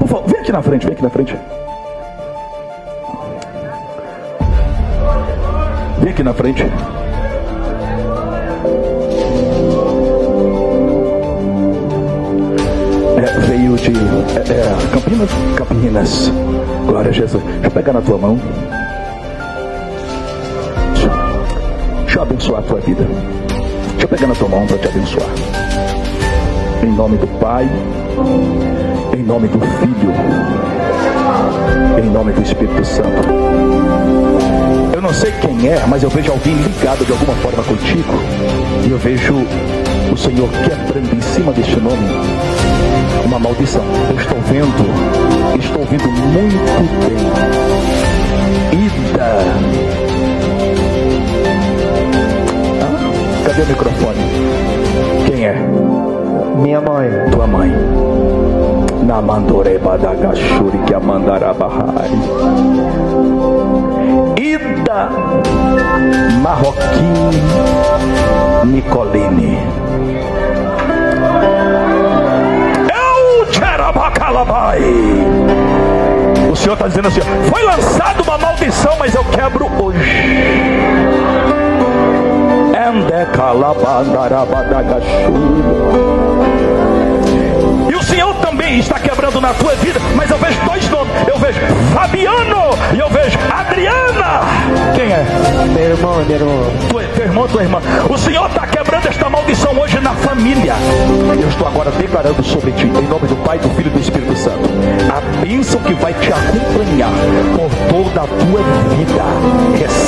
Por favor, vem aqui na frente, vem aqui na frente. Vem aqui na frente. É, veio de é, é, Campinas, Campinas. Glória a Jesus. Deixa eu pegar na tua mão. Deixa, eu abençoar a tua vida. Deixa eu pegar na tua mão para te abençoar. Em nome do Pai, em nome do Filho, em nome do Espírito Santo. Eu não sei quem é, mas eu vejo alguém ligado de alguma forma contigo. E eu vejo o Senhor quebrando em cima deste nome uma maldição. Eu estou vendo, estou ouvindo muito bem. Ida. Ah, cadê o microfone? Quem é? Minha mãe. Tua mãe. Namandoreba da Gachuri que amandarabahai. Ida Marroquim Nicolini. Eu Tcherabacalabai. O Senhor está dizendo assim: foi lançada uma maldição, mas eu quebro hoje. E o Senhor também está quebrando na tua vida, mas eu vejo dois nomes. Eu vejo Fabiano e eu vejo Adriana. Quem é? Meu irmão, meu irmão. Tu, teu irmão, tua irmã. O Senhor está quebrando esta maldição hoje na família. Eu estou agora declarando sobre ti, em nome do Pai, do Filho e do Espírito Santo, a bênção que vai te acompanhar por toda a tua vida. Recebe